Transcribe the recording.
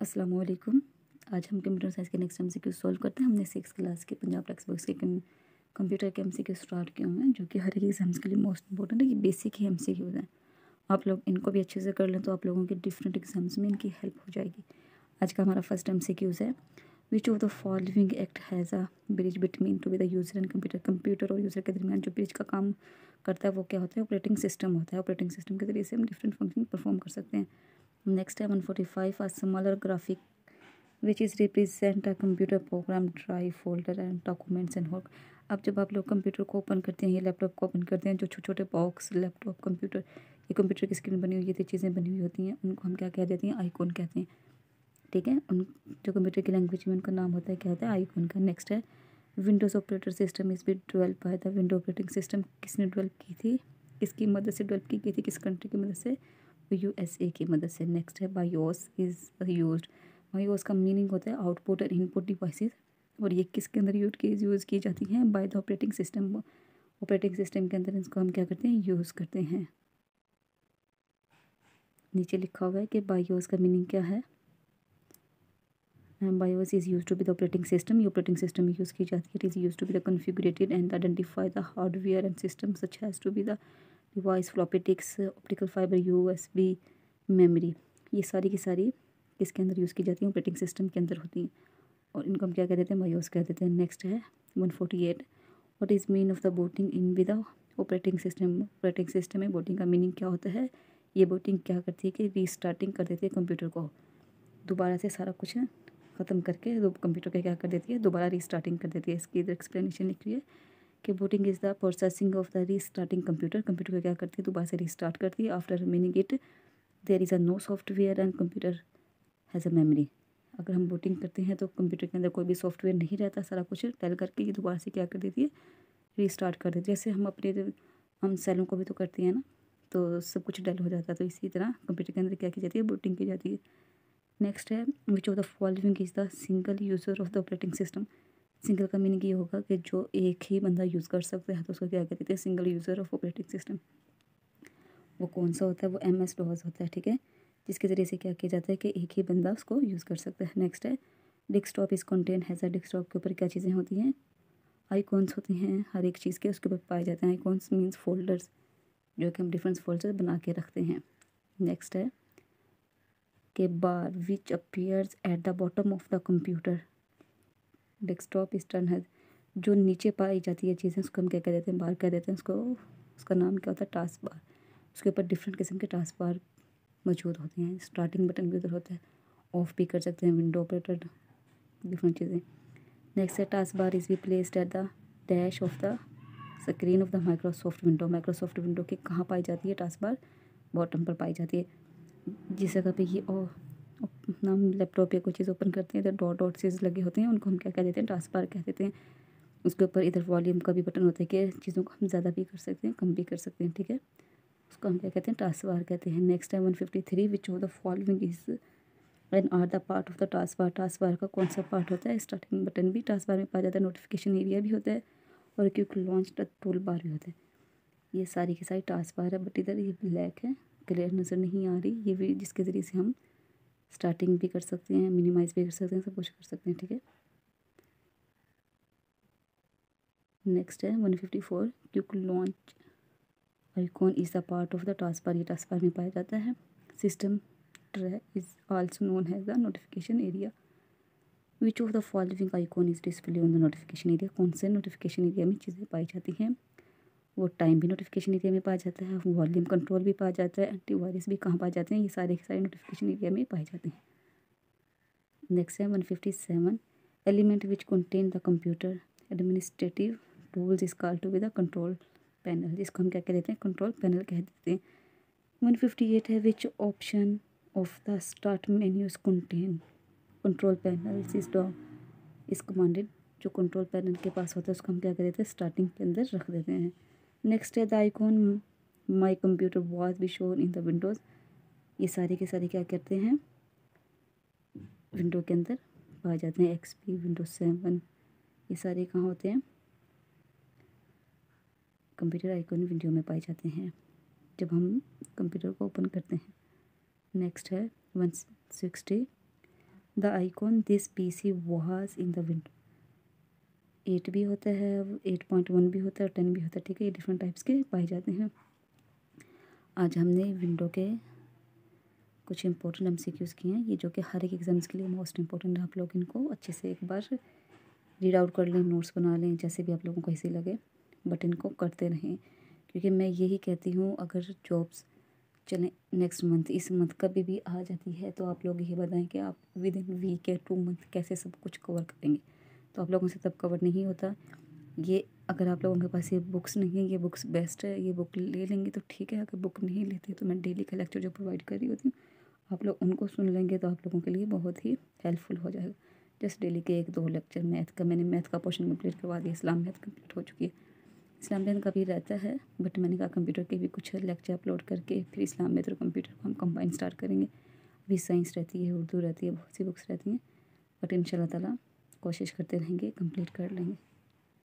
अस्सलाम वालेकुम आज हम कंप्यूटर साइंस के नेक्स्ट एमसीक्यू सॉल्व करते हैं। हमने सिक्स क्लास के, पंजाब टेक्स्ट बुक्स के कंप्यूटर के एमसीक्यू स्टार्ट किए हुए हैं, जो कि हर एक एग्ज़ाम्स के लिए मोस्ट इंपॉर्टेंट है ये बेसिक ही एमसीक्यूज हैं। आप लोग इनको भी अच्छे से कर लें तो आप लोगों के डिफरेंट एग्ज़ाम्स में इनकी हेल्प हो जाएगी। आज का हमारा फ़र्स्ट एम सी क्यूज़ है। Which of the following act has a bridge between to be the user and computer computer और यूज़र के दरमियान जो ब्रिज का काम करता है, वो क्या होता है? ऑपरेटिंग सिस्टम होता है। ऑपरेटिंग सिस्टम के ज़रिए से हम डिफरेंट फ़ंक्शन परफॉर्म कर सकते हैं। नेक्स्ट है one forty five a smaller graphic which is represent a computer program drive folder and documents and work अब जब आप लोग कंप्यूटर को ओपन करते हैं, या लैपटॉप को ओपन करते हैं, जो छोटे छोटे बॉक्स लैपटॉप कंप्यूटर ये कंप्यूटर की स्क्रीन बनी हुई, ये चीज़ें बनी हुई होती हैं, उनको हम क्या कह देते हैं? आइकॉन कहते हैं। ठीक है? उन, जो कंप्यूटर की लैंग्वेज में उनका नाम होता है, क्या होता है? आइकॉन का। नेक्स्ट है विंडोज़ ऑपरेटर सिस्टम इज़ भी develop by the window operating system किसने डेवलप की थी? किसकी मदद से डेवलप की गई थी? किस कंट्री की मदद से? यू एस ए की मदद से। नेक्स्ट है बायोस इज़ यूज़ बायोस का मीनिंग होता है आउटपुट एंड इनपुट डिवाइसेस और ये किसके अंदर यूज़ की जाती हैं? By the operating system operating system के अंदर इसको हम क्या करते हैं? यूज़ करते हैं। नीचे लिखा हुआ है कि बायोस का मीनिंग क्या है? BIOS is use to be the operating system ये ऑपरेटिंग सिस्टम यूज़ की जाती है। It is use to be the configurated and identify the hardware and system such has to be the device, floppy disks, optical fiber U S B memory, ये सारी की सारी किसके अंदर यूज़ की जाती हैं, ऑपरेटिंग सिस्टम के अंदर होती हैं। और इनको हम क्या कह देते हैं? बायोस कह देते हैं। नेक्स्ट है one forty eight. What is mean of the booting in with operating system operating system में बोटिंग का मीनिंग क्या होता है? ये बोटिंग क्या करती है कि रीस्टार्टिंग कर देती है कंप्यूटर को। दोबारा से सारा कुछ ख़त्म करके कंप्यूटर का क्या कर देती है? दोबारा रीस्टार्टिंग कर देती है। इसकी इधर एक्सप्लेनेशन लिखी है। कि booting is the processing of the restarting computer computer को क्या करती है? दोबारा से रीस्टार्ट करती है। After meaning it there is a no software and computer has a memory अगर हम बूटिंग करते हैं तो कंप्यूटर के अंदर कोई भी सॉफ्टवेयर नहीं रहता, सारा कुछ टेल करके ये दोबारा से क्या कर देती है? रीस्टार्ट कर देती है। जैसे हम अपने हम सेलों को भी तो करते हैं ना तो सब कुछ डल हो जाता है तो इसी तरह कंप्यूटर के अंदर क्या की जाती है? बूटिंग की जाती है। नेक्स्ट है which of the following is the single user of the operating system single का मीनिंग ये होगा कि जो एक ही बंदा यूज़ कर सकता है तो उसको क्या कहते हैं single user of operating system वो कौन सा होता है? वो एम एस डॉज होता है, ठीक है? जिसके ज़रिए से क्या किया जाता है कि एक ही बंदा उसको यूज़ कर सकता है। नेक्स्ट है डेस्कटॉप इस कंटेंट हैज़ डेस्कटॉप के ऊपर क्या चीज़ें होती हैं? आईकॉन्स होती हैं, हर एक चीज़ के उसके ऊपर पाए जाते हैं। आईकॉन्स मीन्स फोल्डर्स जो कि हम डिफरेंट फोल्डर्स बना के रखते हैं। नेक्स्ट है, के bar which appears at the bottom of the computer desktop is turn है, जो नीचे पाई जाती है चीज़ें, उसको हम क्या कह देते हैं बार कह देते हैं, उसको, उसका नाम क्या होता है, टास्क बार। उसके ऊपर डिफरेंट किस्म के टास्क बार मौजूद होते हैं। स्टार्टिंग बटन भी उधर होता है ऑफ़ भी कर सकते हैं विंडो ऑपरेटर डिफरेंट चीज़ें। नेक्स्ट है टास्क बार इज़ भी placed at the dash of the screen of the Microsoft window Microsoft window की कहाँ पाई जाती है टास्क बार बॉटम पर पाई जाती है। जिस जगह पे ये हम लैपटॉप या कोई चीज़ ओपन करते हैं तो डॉट डॉट चीज़ लगे होते हैं, उनको हम क्या कह देते हैं टास्क बार कह देते हैं। उसके ऊपर इधर वॉल्यूम का भी बटन होता है कि चीज़ों को हम ज़्यादा भी कर सकते हैं, कम भी कर सकते हैं, ठीक है? उसको हम क्या कहते हैं टास्क बार कहते हैं। नेक्स्ट है one fifty three which of the following is an are the part of the task bar task bar का कौन सा पार्ट होता है? स्टार्टिंग बटन भी टास्क बार में पाया जाता है नोटिफिकेशन एरिया भी होता है, और क्योंकि लॉन्च टूल बार भी होता है। ये सारी की सारी टास्क बार है बट इधर ये ब्लैक है क्लियर नज़र नहीं आ रही। ये भी जिसके ज़रिए से हम स्टार्टिंग भी कर सकते हैं मिनिमाइज़ भी कर सकते हैं, सब कुछ कर सकते हैं, ठीक है? नेक्स्ट है one fifty four quick launch icon is the part of the bar ये बार में पाया जाता है। System track is also known has the notification area which of the following icon is display on the notification area कौन से notification area में चीज़ें पाई जाती हैं? वो टाइम भी नोटिफिकेशन एरिया में पाया जाता है वॉल्यूम कंट्रोल भी पाया जाता है एंटी वायरस भी कहाँ पाए जाते हैं, ये सारे के सारे नोटिफिकेशन एरिया में पाए जाते हैं। नेक्स्ट है one fifty seven element which contain the computer administrative tools is call to be the control panel जिसको हम क्या कह देते हैं कंट्रोल पैनल कह देते हैं। वन फिफ्टी एट है which option of the start menus contain control panel is the is commanded जो कंट्रोल पैनल के पास होता है, उसको हम क्या कर देते हैं स्टार्टिंग के अंदर रख देते हैं। नेक्स्ट है the icon my computer was भी शोर इन द विंडोज़ ये सारे के सारे क्या करते हैं? विंडो के अंदर पाए जाते हैं एक्स पी विंडोज़ सेवन ये सारे कहाँ होते हैं? कंप्यूटर आइकॉन विंडो में पाए जाते हैं, जब हम कंप्यूटर को ओपन करते हैं। नेक्स्ट है one sixty the icon this P C was in the window at भी होता है, एट पॉइंट वन भी होता है और टेन भी होता है, ठीक है? ये डिफरेंट टाइप्स के पाए जाते हैं। आज हमने विंडो के कुछ इंपॉर्टेंट एम किए हैं, ये जो कि हर एक एग्ज़ाम्स के लिए मोस्ट इंपॉर्टेंट है। आप लोग इनको अच्छे से एक बार रीड आउट कर लें नोट्स बना लें, जैसे भी आप लोगों को ऐसे लगे बट इनको करते रहें। क्योंकि मैं यही कहती हूँ, अगर जॉब्स चलें नेक्स्ट मंथ इस मंथ कभी भी आ जाती है तो आप लोग ये बताएँ कि आप विद इन वीक या टू मंथ कैसे सब कुछ कवर करेंगे। तो आप लोगों से तब कवर नहीं होता। ये अगर आप लोगों के पास ये बुक्स नहीं है, ये बुक्स बेस्ट है, ये बुक ले लेंगे तो ठीक है, अगर बुक नहीं लेते तो मैं डेली का लेक्चर जो प्रोवाइड कर रही होती हूँ, आप लोग उनको सुन लेंगे तो आप लोगों के लिए बहुत ही हेल्पफुल हो जाएगा। जस्ट डेली के एक दो लेक्चर मैथ का, मैंने मैथ का पोर्शन कंप्लीट करवा दिया, इस्लाम मैथ कंप्लीट हो चुकी है। इस्लाम मैथ का भी रहता है, बट मैंने कहा कंप्यूटर के भी कुछ लेक्चर अपलोड करके फिर इस्लाम मैथ और कंप्यूटर को हम कंबाइन स्टार्ट करेंगे। अभी साइंस रहती है, उर्दू रहती है, बहुत सी बुक्स रहती हैं, बट इन ताला कोशिश करते रहेंगे कंप्लीट कर लेंगे।